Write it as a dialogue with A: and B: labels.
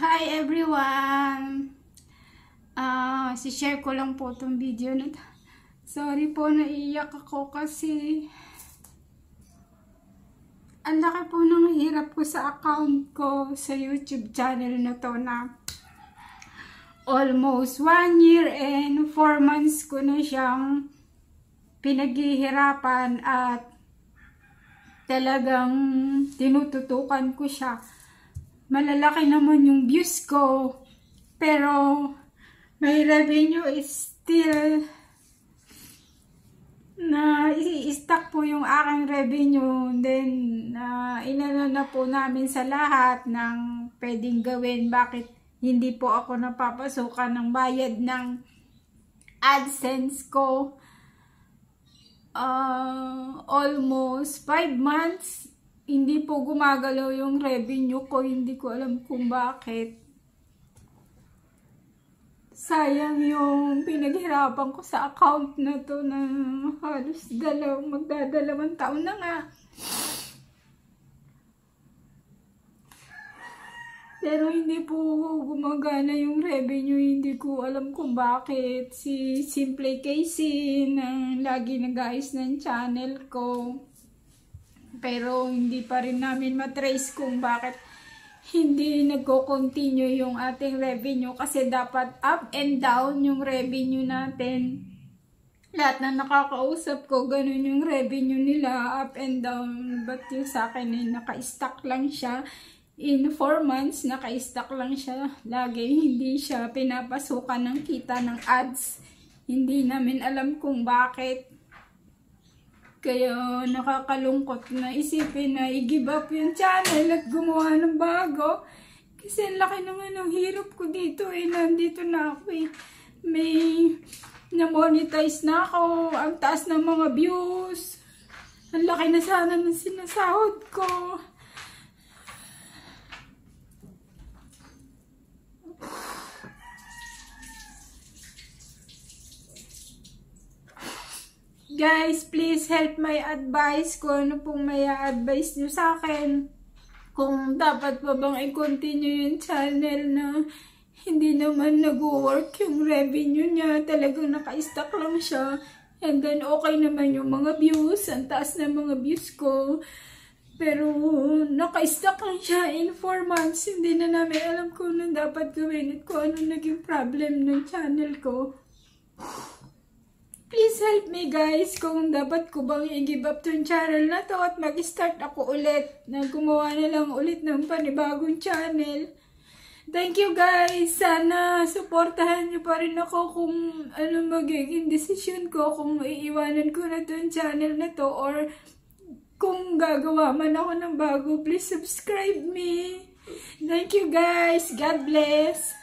A: Hi everyone! Ah, si-share ko lang po itong video na. Sorry po, naiiyak ako kasi ang laki po ng hirap ko sa account ko sa YouTube channel na to na almost one year and four months ko na siyang pinaghihirapan at talagang tinututukan ko siya. Malalaki naman yung views ko, pero may revenue is still na i-stack po yung aking revenue then uh, inano na po namin sa lahat ng pwedeng gawin. Bakit hindi po ako napapasukan ng bayad ng AdSense ko? Uh, almost 5 months hindi po gumagalaw yung revenue ko hindi ko alam kung bakit sayang yung pinaghirapan ko sa account na to na halos dalaw, magdadalawang taon na nga. Pero hindi po gumagana yung revenue, hindi ko alam kung bakit. Si Simple Casey na lagi nag-ayos ng channel ko. Pero hindi pa rin namin matrace kung bakit hindi nagko-continue yung ating revenue kasi dapat up and down yung revenue natin. Lahat na nakakausap ko, ganun yung revenue nila, up and down. But yung sa akin ay naka-stack lang siya. In 4 months, naka-stack lang siya. Lagi hindi siya pinapasukan ng kita ng ads. Hindi namin alam kung bakit. Kaya nakakalungkot na isipin na i-give up yung channel at gumawa ng bago. Kasi ang laki naman ng hirap ko dito eh. Nandito na ako eh. May na-monetize na ako. Ang taas ng mga views. Ang laki na sana ng sinasahod ko. Guys, please help my advice kung ano pong may advice nyo sa akin. Kung dapat pa bang i-continue yung channel na hindi naman nag-work yung revenue niya. Talagang naka-stack lang siya. And then, okay naman yung mga views. Ang taas na mga views ko. Pero, naka-stack lang siya in 4 months. Hindi na namin alam kung ano dapat gawin at kung ano naging problem ng channel ko. Please help me guys kung dapat ko bang i-give up tong channel na to at mag-start ako ulit na gumawa na lang ulit ng panibagong channel. Thank you guys! Sana supportahan niyo pa rin ako kung ano magiging decision ko kung iiwanan ko na tong channel na to or kung gagawa man ako ng bago, please subscribe me. Thank you guys! God bless!